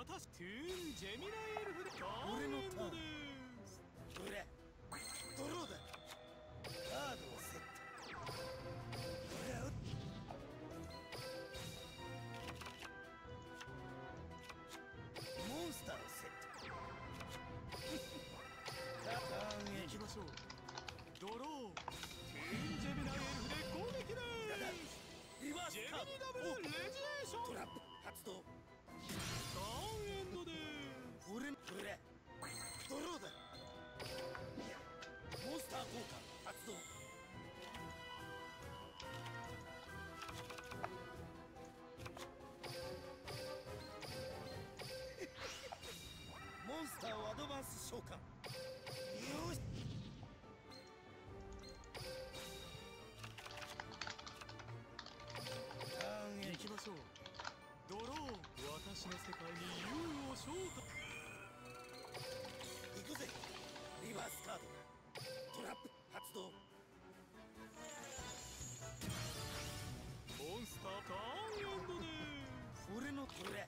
私トゥーンジェミナエルフで俺のターン。ですドローだ。カードをセット。ほらモンスターをセット。ターンエン行きましょう。ドロートゥーンジェミナエルフで攻撃だです。ジェミニダブドルレジエーション。トラップ。発動スターをアドバンス召喚。よし。ターン行きましょう。ドロー私の世界に U を召喚。行くぜ。リバースカードトラップ発動。モンスターターンエンドです。俺のこれ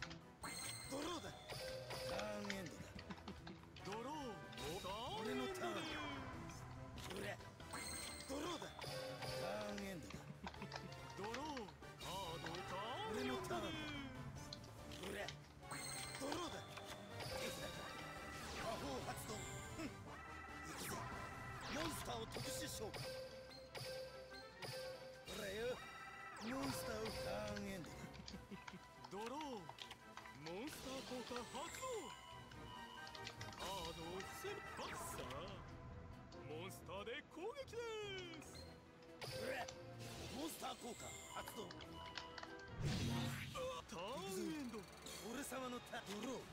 ドロー。モンスター効果発動カード。を伏せる発さモンスターで攻撃ですモンスター効果発動ターンエンド。俺様のタド。ロー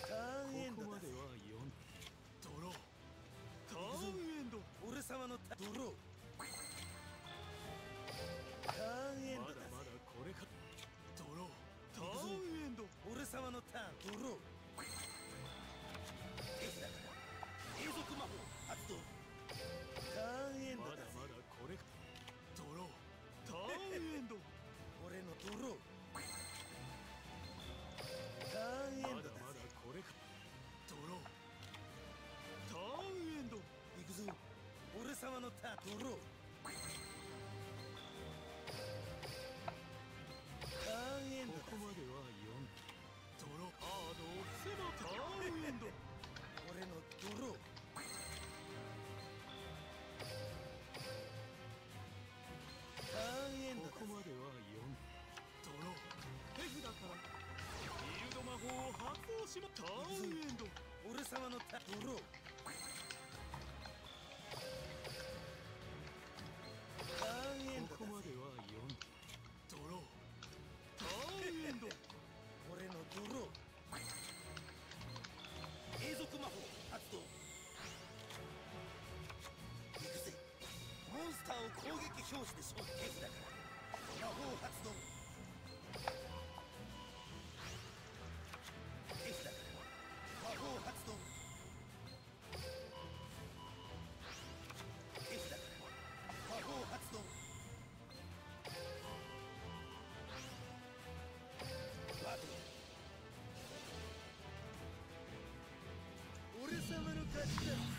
ターンエンド。ここまでは4ド。ローターンエンド。俺様のタド。ローターンドロー。F だから永続魔法発動。ターンエンド。だぜまだまだこれかドローターンエンド。俺のドロー。ターンエンドだぜまだまだこれか。ドロー。ターンエンド。行くぞ。俺様のターンドローしまターンエンド俺様のタドローターンエンドここまでは4ドロー。ターンエンド俺のドロー。永続魔法発動。行くぜ。モンスターを攻撃表示でしょ手札から俺様の勝ちだ